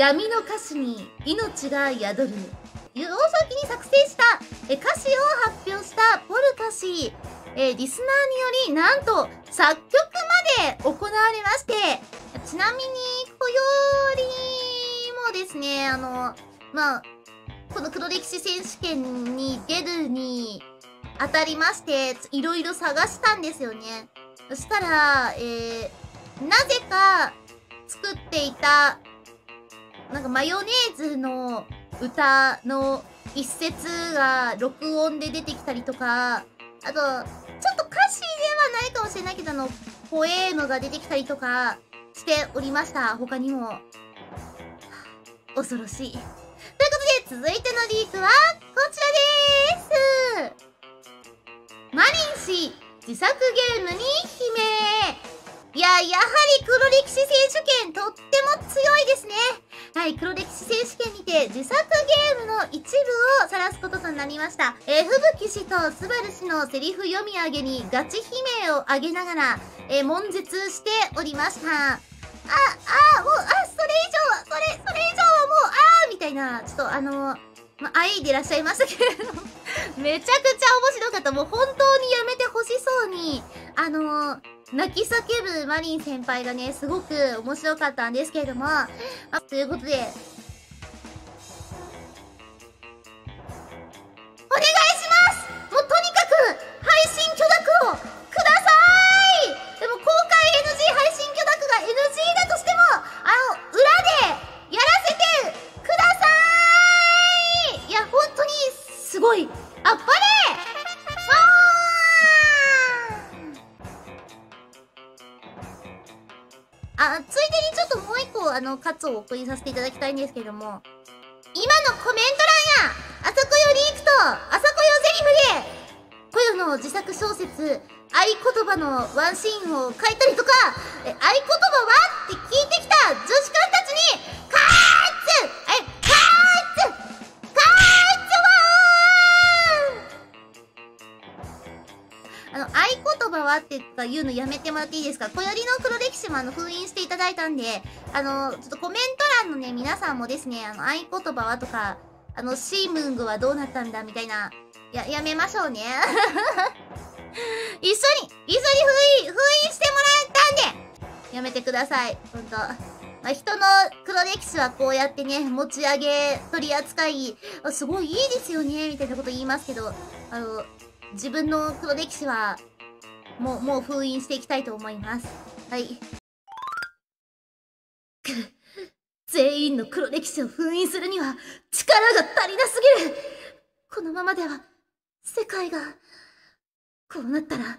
闇の歌詞に命が宿る。幼少期に作成したえ歌詞を発表したポルカ氏えリスナーによりなんと作曲まで行われまして。ちなみにこよりもですねあのまあこの黒歴史選手権に出るに当たりましていろいろ探したんですよね。そしたら、えー、なぜか作っていたなんかマヨネーズの歌の一節が録音で出てきたりとか、あと、ちょっと歌詞ではないかもしれないけど、あの、ポエムが出てきたりとかしておりました。他にも。恐ろしい。ということで、続いてのリークは、こちらでーすマリン氏、自作ゲームに悲鳴いや、やはり黒歴史選手権とっても強いですね。はい、黒歴史選手権にて自作ゲームの一部を晒すこととなりました。えー、吹雪氏とスバル氏のセリフ読み上げにガチ悲鳴を上げながら、えー、悶絶しておりました。あ、あ、もう、あ、それ以上は、それ、それ以上はもう、あーみたいな、ちょっとあのー、まあ、いでいらっしゃいましたけれども めちゃくちゃ面白かった。もう本当にやめてほしそうに、あのー泣き叫ぶマリン先輩がね、すごく面白かったんですけれども、あ、ということで、お願いします！もうとにかく、配信許諾をください！でも公開 NG 配信許諾が NG だとしても、あの、裏でやらせてください！いや、本当に、すごい、あっぱれあ、ついでにちょっともう一個、あの、カツを送りさせていただきたいんですけども、今のコメント欄や、あそこよリークと、あそこよゼリフで、こよの自作小説、合言葉のワンシーンを書いたりとか、え合言葉は？って聞いてきた女子館たちに、あの、合言葉はってか言うのやめてもらっていいですか？小よりの黒歴史もあの、封印していただいたんで、あの、ちょっとコメント欄のね、皆さんもですね、あの、合言葉はとか、あの、シームングはどうなったんだみたいな、や、やめましょうね。一緒に、一緒に封印、封印してもらったんで、やめてください。ほんと。まあ、人の黒歴史はこうやってね、持ち上げ、取り扱い、あすごいいいですよね、みたいなこと言いますけど、あの、自分の黒歴史は、もう、もう封印していきたいと思います。はい。全員の黒歴史を封印するには力が足りなすぎるこのままでは世界がこうなったら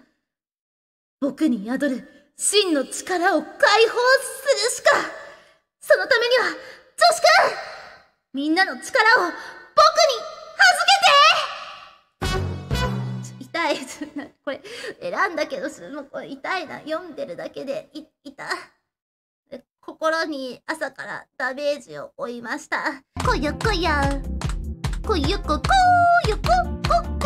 僕に宿る真の力を解放するしかそのためには女子くんみんなの力を僕に預けてこれ、選んだけど、すごく痛いな。読んでるだけで、い、痛。心に朝からダメージを負いました。こよこよ。こよここよここ。